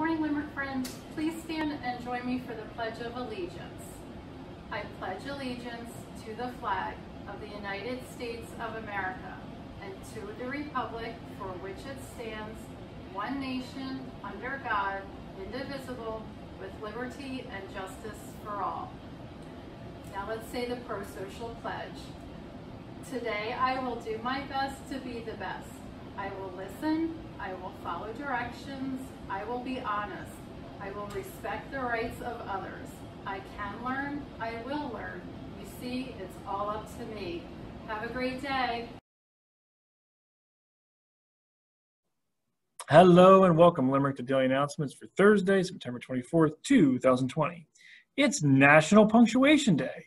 morning, Limerick friends. Please stand and join me for the Pledge of Allegiance. I pledge allegiance to the flag of the United States of America and to the republic for which it stands, one nation, under God, indivisible, with liberty and justice for all. Now let's say the pro-social pledge. Today I will do my best to be the best. I will listen, I will follow directions, I will be honest, I will respect the rights of others. I can learn, I will learn. You see, it's all up to me. Have a great day. Hello and welcome, Limerick, to Daily Announcements for Thursday, September 24th, 2020. It's National Punctuation Day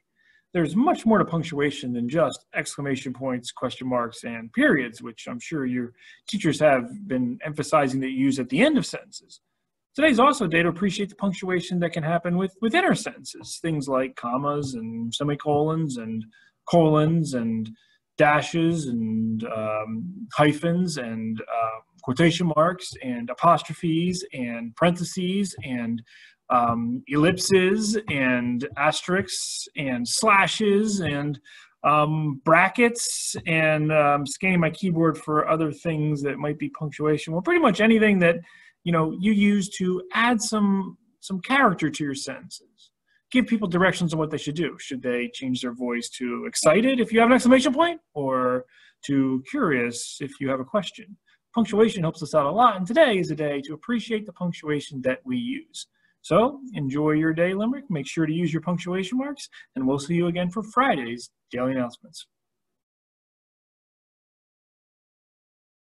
there's much more to punctuation than just exclamation points, question marks, and periods, which I'm sure your teachers have been emphasizing that you use at the end of sentences. Today's also a day to appreciate the punctuation that can happen with within our sentences, things like commas and semicolons and colons and dashes and um, hyphens and uh, quotation marks and apostrophes and parentheses and um, ellipses and asterisks and slashes and um, brackets and um, scanning my keyboard for other things that might be punctuation. Well, pretty much anything that you know you use to add some some character to your sentences. Give people directions on what they should do. Should they change their voice to excited if you have an exclamation point, or to curious if you have a question? Punctuation helps us out a lot, and today is a day to appreciate the punctuation that we use. So enjoy your day, Limerick. Make sure to use your punctuation marks, and we'll see you again for Friday's daily announcements.